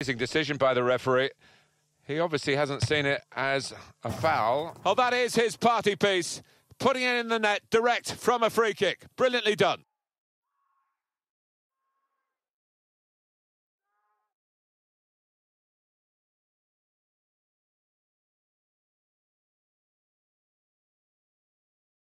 Amazing decision by the referee. He obviously hasn't seen it as a foul. Oh, that is his party piece. Putting it in the net direct from a free kick. Brilliantly done.